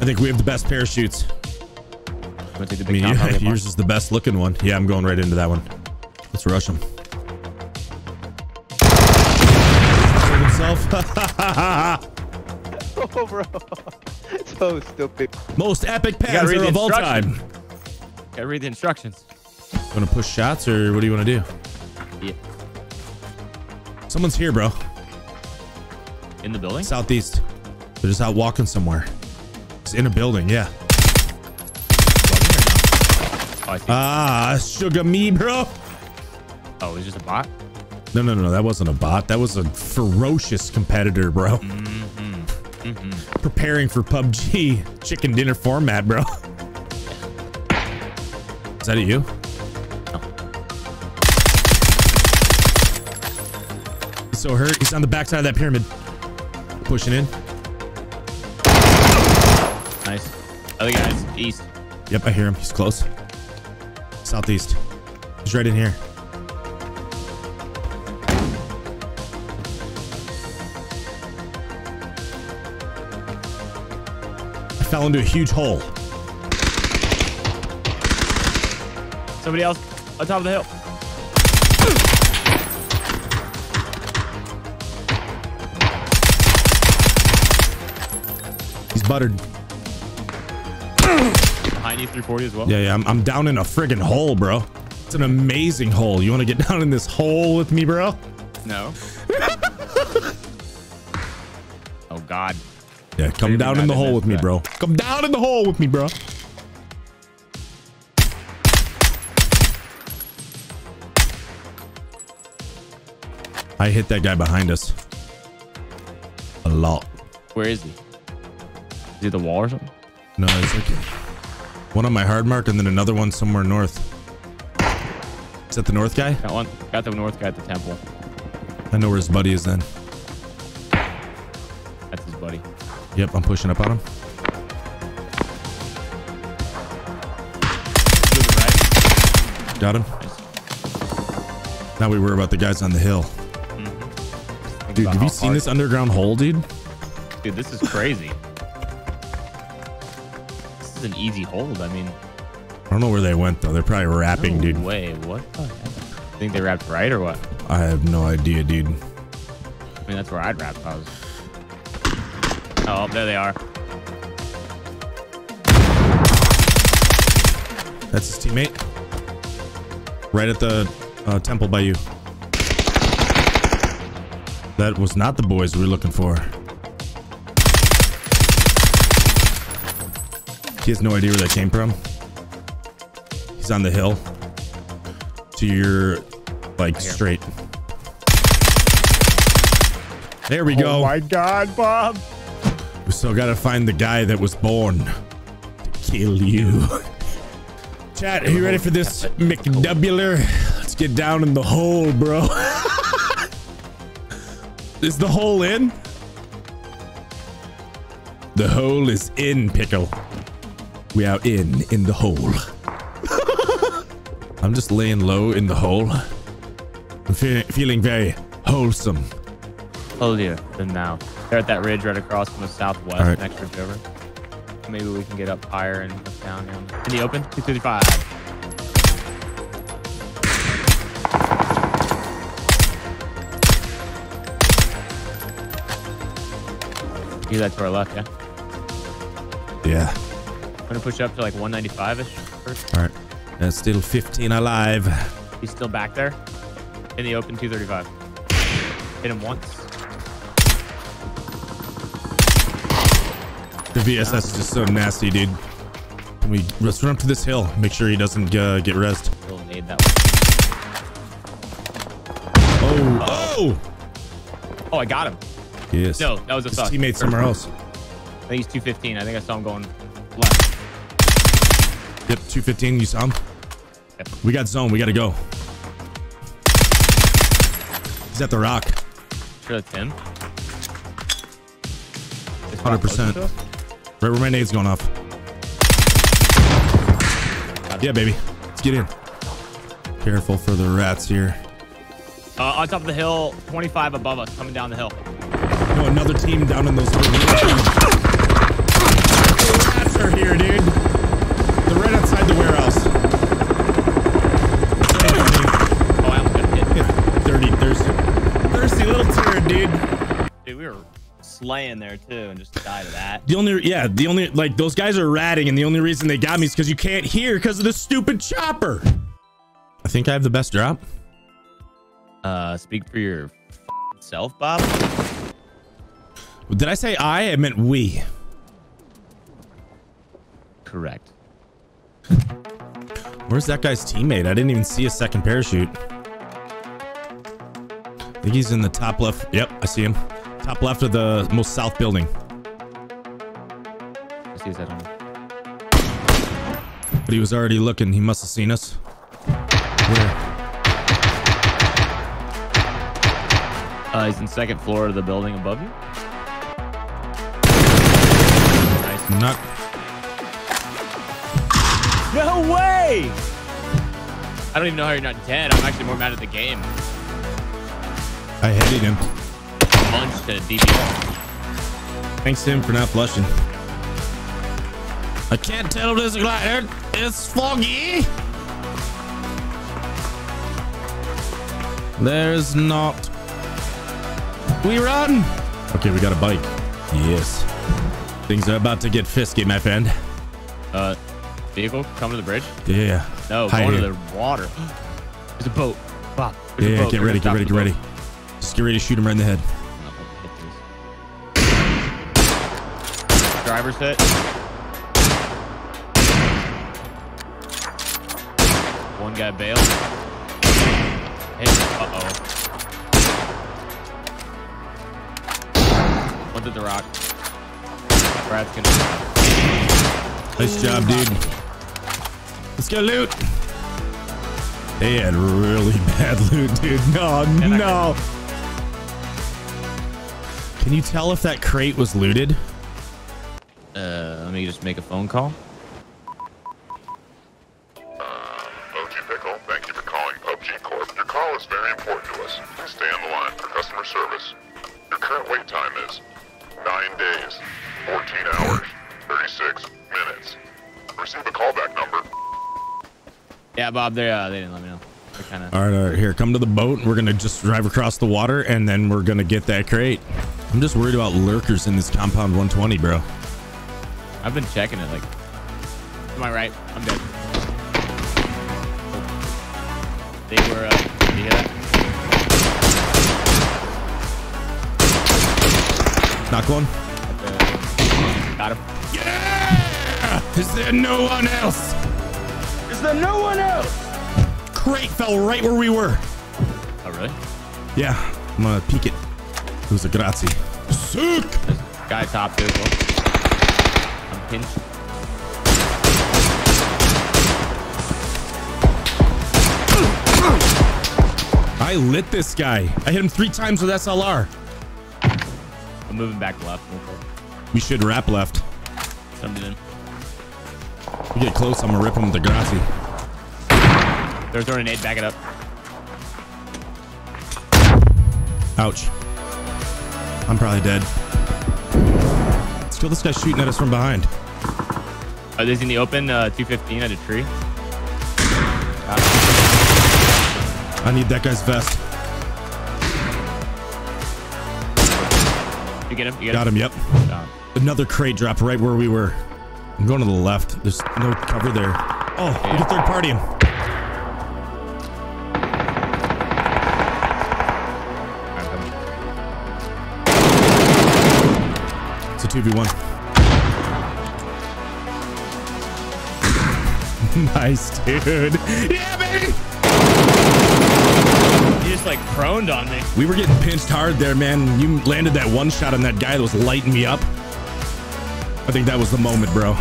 I think we have the best parachutes. Wanna take the I mean, yeah, Harley yours is the best looking one. Yeah, I'm going right into that one. Let's rush him. himself. oh, bro. so stupid. Most epic gotta panzer read the of all instructions. time. Gotta read the instructions. Want to push shots or what do you want to do? Yeah. Someone's here, bro. In the building? Southeast. They're just out walking somewhere. It's in a building, yeah. Oh. Ah, sugar me, bro. oh, it's just a bot? No, no, no, no. that wasn't a bot. That was a ferocious competitor, bro. Preparing for PUBG chicken dinner format, bro. Is that you? He's so hurt. He's on the backside of that pyramid. Pushing in. Nice. Other guys, east. Yep, I hear him. He's close. Southeast. He's right in here. I fell into a huge hole. Somebody else on top of the hill. He's buttered. Behind you, 340 as well. Yeah, yeah. I'm, I'm down in a friggin' hole, bro. It's an amazing hole. You want to get down in this hole with me, bro? No. oh, God. Yeah, come Maybe down in the hole with me, bro. Come down in the hole with me, bro. I hit that guy behind us. A lot. Where is he? Is he the wall or something? No, it's like one on my hard mark and then another one somewhere north. Is that the north guy? Got one. Got the north guy at the temple. I know where his buddy is then. That's his buddy. Yep, I'm pushing up on him. Right. Got him. Now we worry about the guys on the hill. Mm-hmm. Think Dude, have you seen hard- this underground hole, dude? Dude, this is crazy. This is an easy hold. I mean, I don't know where they went though. They're probably wrapping, no dude. way. What the heck? Think they wrapped right or what? I have no idea, dude. I mean, that's where I'd wrap I was. Oh, there they are. That's his teammate. Right at the uh, temple by you. That was not the boys we were looking for. He has no idea where that came from. He's on the hill. To your, like, straight. There we oh go. Oh my God, Bob. We still gotta find the guy that was born to kill you. Chat, are you ready for this McDubular? Let's get down in the hole, bro. is the hole in? The hole is in, Pickle. We are in, in the hole. I'm just laying low in the hole. I'm fe- feeling very wholesome. Holier than now. They're at that ridge right across from the southwest, right. next ridge over. Maybe we can get up higher and look down here. In the open, 235. You that to our left, yeah? Yeah. I'm gonna push up to like 195 ish first. All right. That's still 15 alive. He's still back there. In the open, 235. Hit him once. The VSS is just so nasty, dude. Can we let's run up to this hill? Make sure he doesn't uh, get rezzed. Still made that one. Oh, oh! Oh, I got him. Yes. No, that was a His suck. teammate somewhere else. I think he's 215. I think I saw him going left. Yep, 215. You saw him. Yep. We got zone. We got to go. He's at the rock. Sure, that's him. Is 100%. closer to us? Right where my nade's going off. Yeah, baby. Let's get in. Careful for the rats here. Uh, on top of the hill, 25 above us, coming down the hill. No, another team down in those. little- They're right outside the warehouse. Oh, I almost got hit. Dirty, thirsty. Thirsty little turd, dude. Dude, we were slaying there too and just died of that. The only, yeah, the only, like, those guys are ratting and the only reason they got me is because you can't hear because of the stupid chopper. I think I have the best drop. Uh, speak for your self, Bob. Did I say I? I meant we. Correct. Where's that guy's teammate? I didn't even see a second parachute. I think he's in the top left. Yep, I see him. Top left of the most south building. I see his head on. But he was already looking. He must have seen us. Where? Uh, he's in second floor of the building above you. Nice. Not. No way! I don't even know how you're not dead. I'm actually more mad at the game. I headed him. Punch to DPS. Thanks to him for not flushing. I can't tell if this glider is foggy. There's not. We run. Okay, we got a bike. Yes. Things are about to get fisky, my friend. Uh, vehicle, come to the bridge. Yeah. No, going to the water. There's a boat. There's a Yeah, boat. get We're ready, get ready, get the ready. Just get ready to shoot him right in the head. Driver's hit. One guy bailed. Hey, uh-oh. One's at the rock. Brad's gonna... Nice job, dude. Let's go loot. They had really bad loot, dude. No, no. Can you tell if that crate was looted? Uh, let me just make a phone call. OG Pickle, thank you for calling PUBG Corp. Your call is very important to us. Please stay on the line for customer service. Your current wait time is 9 days, 14 hours, 36 minutes. Receive a callback number. Yeah, Bob, they uh, they didn't let me know. Kind of. All right, all right, here, come to the boat. We're gonna just drive across the water, and then we're gonna get that crate. I'm just worried about lurkers in this compound 120, bro. I've been checking it. Like, am I right? I'm dead. They were. Uh, you hear that? Knock one. Uh, got him. Yeah! Is there no one else? Is there no one else? Crate fell right where we were. Oh really? Yeah, I'm gonna peek it. It was a Groza. Sick! There's a guy top too. as well. I'm pinched. I lit this guy. I hit him three times with SLR. I'm moving back left. real quick. We should wrap left. Somebody in. We get close, I'm gonna rip him with the grassy. They're throwing a nade. Back it up. Ouch. I'm probably dead. Let's this guy shooting at us from behind. Oh, this in the open. Uh, 215 at a tree. I need that guy's vest. You get him. You get Got him, yep. him. Him. Another crate drop right where we were. I'm going to the left. There's no cover there. Oh, we can third party him. It's a 2v1. nice, dude. Yeah, baby. He just like proned on me. We were getting pinched hard there, man. You landed that one shot on that guy that was lighting me up. I think that was the moment, bro.